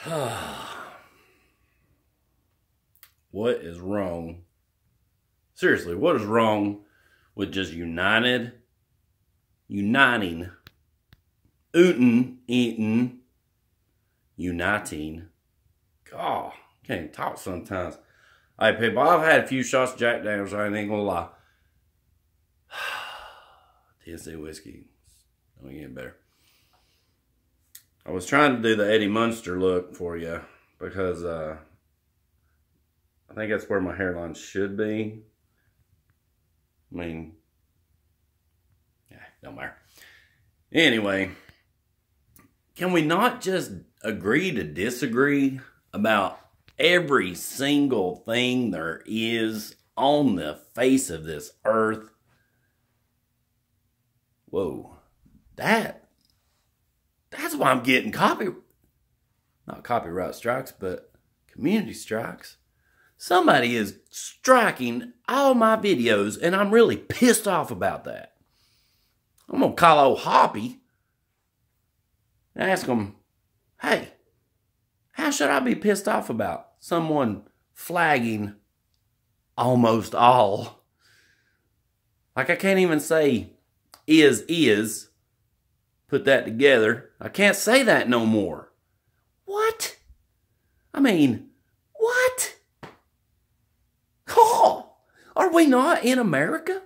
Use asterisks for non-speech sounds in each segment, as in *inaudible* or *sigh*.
*sighs* what is wrong? Seriously, what is wrong with just united, uniting, ootin, eating, uniting? God, can't talk sometimes. Hey, people, I've had a few shots of Jack Daniels. I ain't gonna lie. *sighs* Tennessee whiskey. Don't get better. I was trying to do the Eddie Munster look for you because uh, I think that's where my hairline should be. I mean, yeah, don't matter. Anyway, can we not just agree to disagree about every single thing there is on the face of this earth? Whoa, that, that's why I'm getting copy, not copyright strikes, but community strikes. Somebody is striking all my videos, and I'm really pissed off about that. I'm going to call old Hoppy and ask him, hey, how should I be pissed off about someone flagging almost all? Like, I can't even say is, is, put that together. I can't say that no more. What? I mean, what? Oh, are we not in America?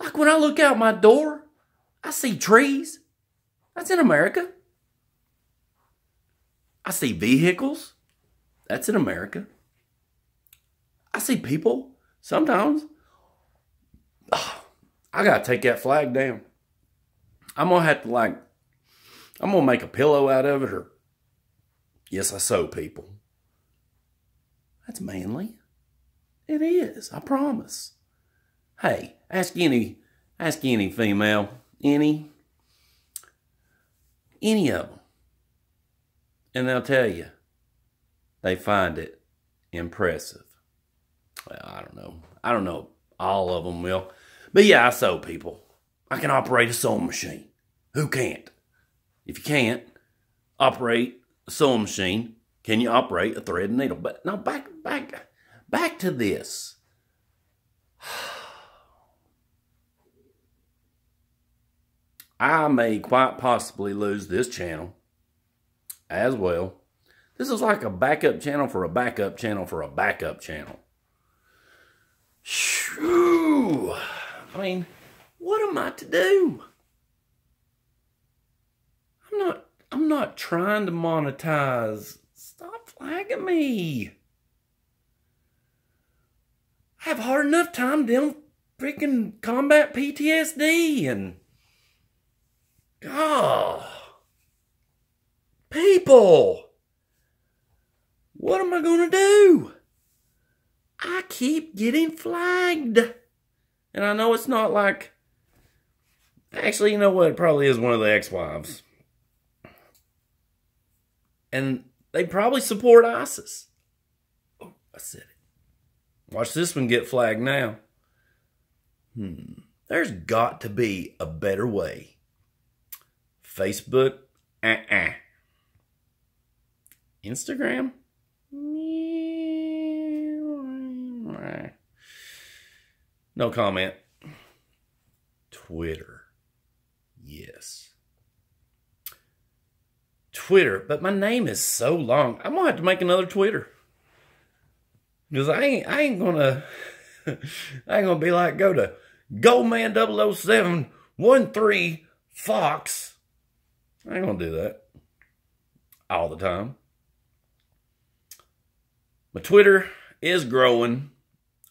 Like when I look out my door, I see trees. That's in America. I see vehicles. That's in America. I see people sometimes. Oh, *sighs* I got to take that flag down. I'm going to have to, like, I'm going to make a pillow out of it or, yes, I sew people. That's manly. It is, I promise. Hey, ask any, ask any female, any, any of them, and they'll tell you they find it impressive. Well, I don't know. I don't know. All of them will. But yeah, I sew people. I can operate a sewing machine. Who can't? If you can't operate a sewing machine, can you operate a thread and needle? But now back, back, back to this. *sighs* I may quite possibly lose this channel as well. This is like a backup channel for a backup channel for a backup channel. Shoo! I mean, what am I to do? I'm not I'm not trying to monetize. Stop flagging me. I have hard enough time dealing freaking combat PTSD and God. People. What am I going to do? I keep getting flagged. And I know it's not like Actually, you know what? It probably is one of the ex-wives. And they probably support ISIS. Oh, I said it. Watch this one get flagged now. Hmm. There's got to be a better way. Facebook, uh-uh. Instagram, no comment. Twitter, yes. Twitter, but my name is so long. I'm gonna have to make another Twitter because I ain't I ain't gonna *laughs* I ain't gonna be like go to Goldman 007 13 Fox. I ain't gonna do that all the time. My Twitter is growing.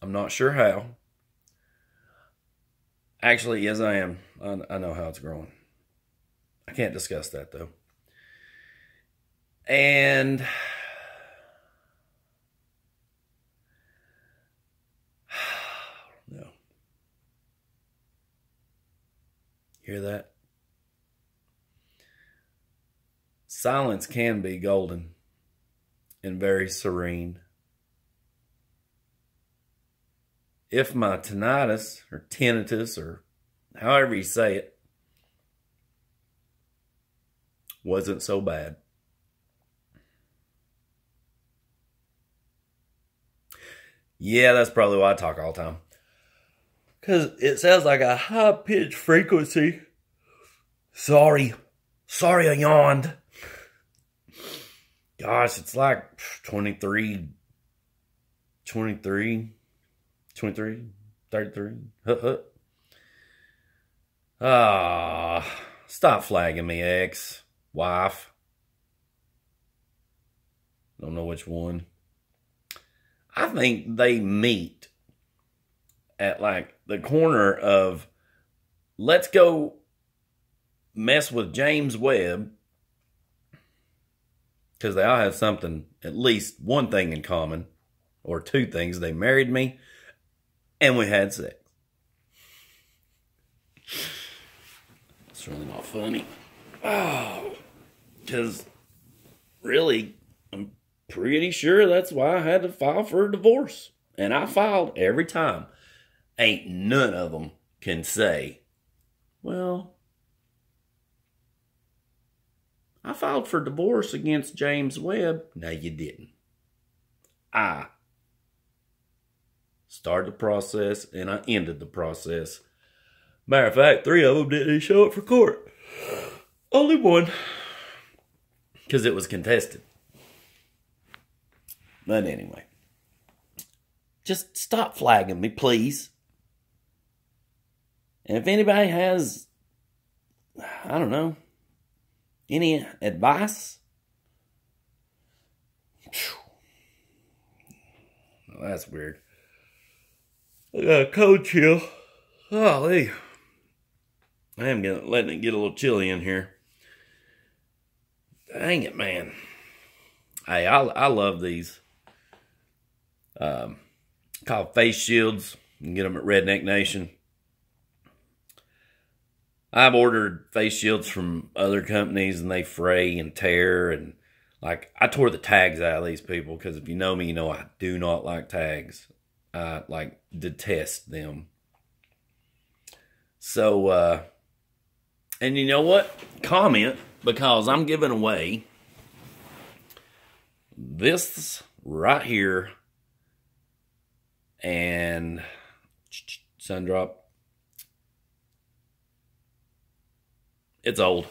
I'm not sure how. Actually, yes, I am. I, I know how it's growing. I can't discuss that though. And *sighs* no. Hear that? Silence can be golden and very serene. if my tinnitus or tinnitus or however you say it wasn't so bad. Yeah, that's probably why I talk all the time. Because it sounds like a high-pitched frequency. Sorry. Sorry I yawned. Gosh, it's like 23, 23, 23, 33. Hut, hut. Ah, stop flagging me, ex, wife. Don't know which one. I think they meet at like the corner of let's go mess with James Webb because they all have something, at least one thing in common, or two things. They married me and we had sex. It's really not funny. Oh, because really, I'm pretty sure that's why I had to file for a divorce. And I filed every time. Ain't none of them can say, well, I filed for divorce against James Webb. No, you didn't. I started the process and I ended the process. Matter of fact, three of them didn't show up for court. Only one. Because it was contested. But anyway. Just stop flagging me, please. And if anybody has, I don't know, any advice? Well, that's weird. I got a cold chill. Golly. I am getting, letting it get a little chilly in here. Dang it, man. Hey, I, I love these. Um, called face shields. You can get them at Redneck Nation. I've ordered face shields from other companies and they fray and tear and like I tore the tags out of these people because if you know me, you know I do not like tags. I like detest them. So uh and you know what? Comment because I'm giving away this right here and sun drop it's old.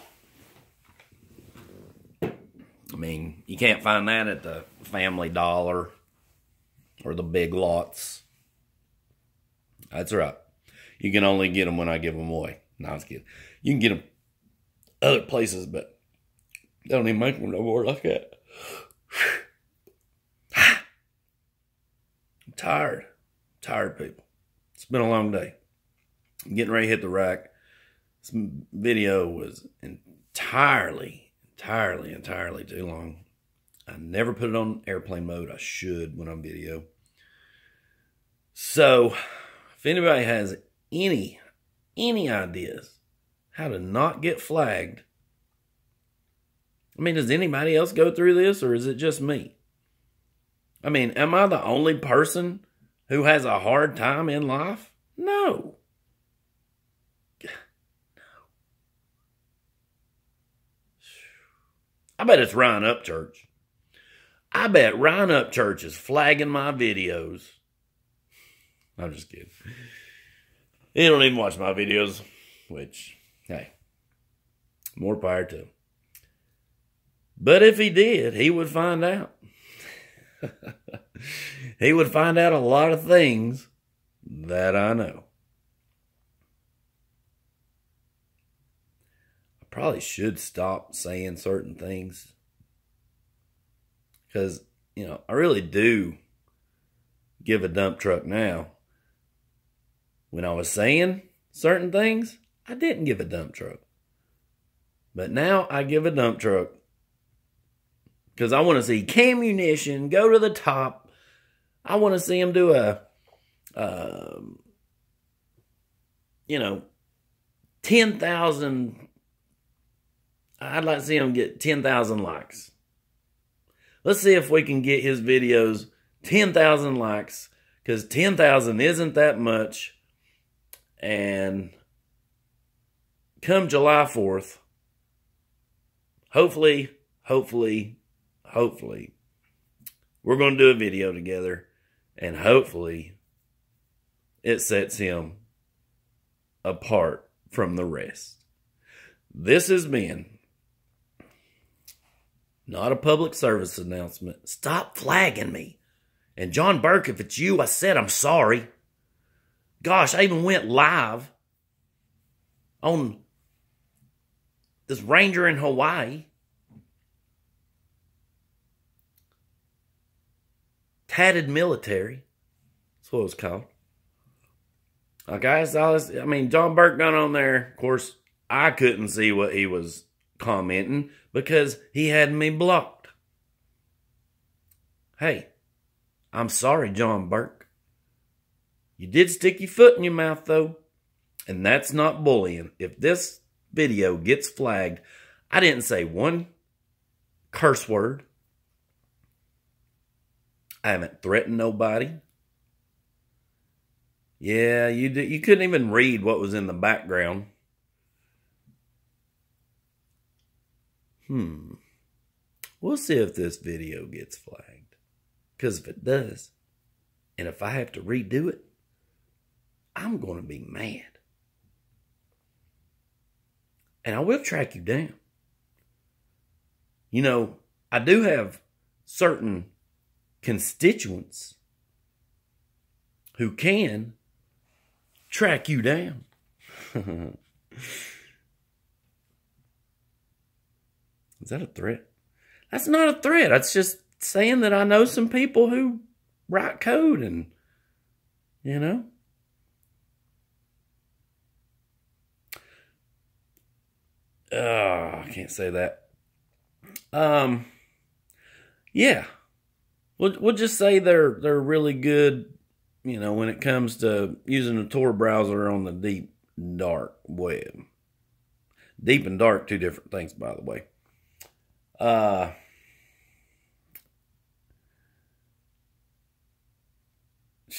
I mean, you can't find that at the Family Dollar or the Big Lots. That's right. You can only get them when I give them away. No, I was kidding. You can get them other places, but they don't even make them no more like that. *sighs* I'm tired. I'm tired, people. It's been a long day. I'm getting ready to hit the rack. This video was entirely, entirely, entirely too long. I never put it on airplane mode. I should when I'm video. So, if anybody has any, any ideas how to not get flagged, I mean, does anybody else go through this or is it just me? I mean, am I the only person who has a hard time in life? No. No. I bet it's Ryan Upchurch. I bet Ryan Upchurch is flagging my videos. I'm just kidding. He don't even watch my videos, which, hey, more power to him. But if he did, he would find out. *laughs* he would find out a lot of things that I know. I probably should stop saying certain things because you know I really do give a dump truck now. When I was saying certain things, I didn't give a dump truck. But now I give a dump truck because I want to see Cammunition go to the top. I want to see him do a, uh, you know, 10,000 I'd like to see him get 10,000 likes. Let's see if we can get his videos 10,000 likes because 10,000 isn't that much. And come July 4th, hopefully, hopefully, hopefully, we're going to do a video together And hopefully it sets him apart from the rest. This has been not a public service announcement. Stop flagging me. And John Burke, if it's you, I said I'm sorry. Gosh, I even went live on this ranger in Hawaii. Tatted military. That's what it was called. Guys, I, was, I mean, John Burke got on there. Of course, I couldn't see what he was commenting because he had me blocked. Hey, I'm sorry, John Burke. You did stick your foot in your mouth, though, and that's not bullying. If this video gets flagged, I didn't say one curse word. I haven't threatened nobody. Yeah, you did, you couldn't even read what was in the background. Hmm. We'll see if this video gets flagged. Because if it does, and if I have to redo it, I'm going to be mad. And I will track you down. You know, I do have certain constituents who can track you down. *laughs* Is that a threat? That's not a threat. That's just saying that I know some people who write code and, you know. Oh, I can't say that. Um, yeah, we'll we'll just say they're they're really good. You know, when it comes to using a Tor browser on the deep dark web. Deep and dark, two different things, by the way. Uh, *sighs*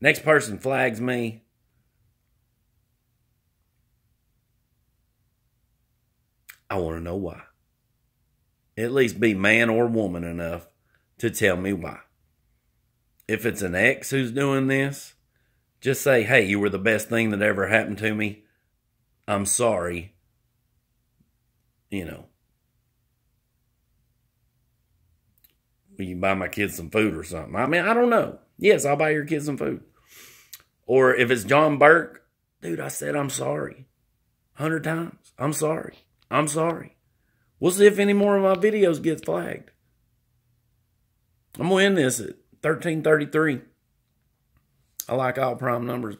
next person flags me. I want to know why. At least be man or woman enough to tell me why. If it's an ex who's doing this, just say, hey, you were the best thing that ever happened to me. I'm sorry. You know, will you buy my kids some food or something? I mean, I don't know. Yes, I'll buy your kids some food. Or if it's John Burke, dude, I said I'm sorry. Hundred times. I'm sorry. I'm sorry. We'll see if any more of my videos get flagged. I'm gonna end this at 1333. I like all prime numbers.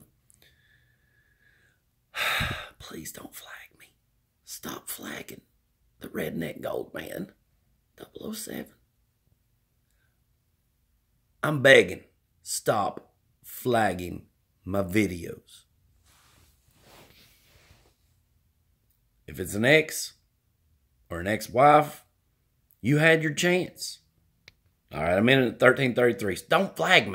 *sighs* Please don't flag me. Stop flagging the redneck gold man 007. I'm begging, stop flagging my videos. If it's an ex or an ex-wife, you had your chance. All right, I'm in at 1333. Don't flag me.